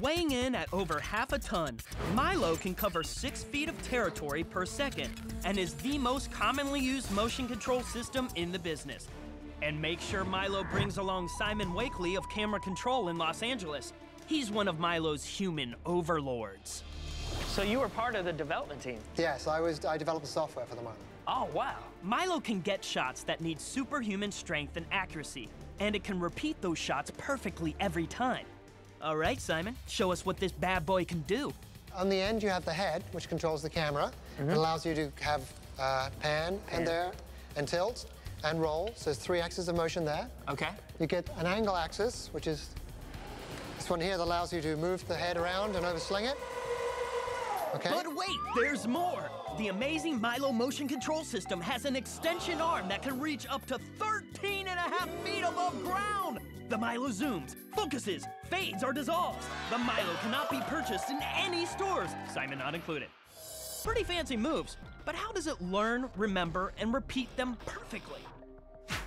Weighing in at over half a ton, Milo can cover six feet of territory per second and is the most commonly used motion control system in the business. And make sure Milo brings along Simon Wakley of Camera Control in Los Angeles. He's one of Milo's human overlords. So you were part of the development team? Yes, I was. I developed the software for the Milo. Oh, wow. Milo can get shots that need superhuman strength and accuracy, and it can repeat those shots perfectly every time. All right, Simon, show us what this bad boy can do. On the end, you have the head, which controls the camera. It allows you to have uh, pan, and there, and tilt, and roll. So there's three axes of motion there. Okay. You get an angle axis, which is this one here that allows you to move the head around and oversling it. Okay. But wait, there's more! The amazing Milo motion control system has an extension arm that can reach up to 13 and a half feet above ground! The Milo zooms, focuses, fades, or dissolves. The Milo cannot be purchased in any stores, Simon not included. Pretty fancy moves, but how does it learn, remember, and repeat them perfectly?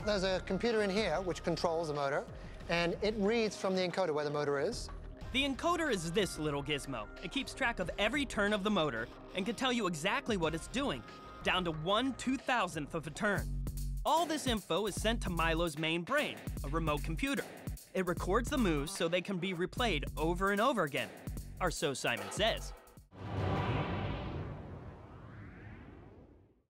There's a computer in here which controls the motor, and it reads from the encoder where the motor is. The encoder is this little gizmo. It keeps track of every turn of the motor and can tell you exactly what it's doing, down to one two thousandth of a turn. All this info is sent to Milo's main brain, a remote computer. It records the moves so they can be replayed over and over again, or so Simon says.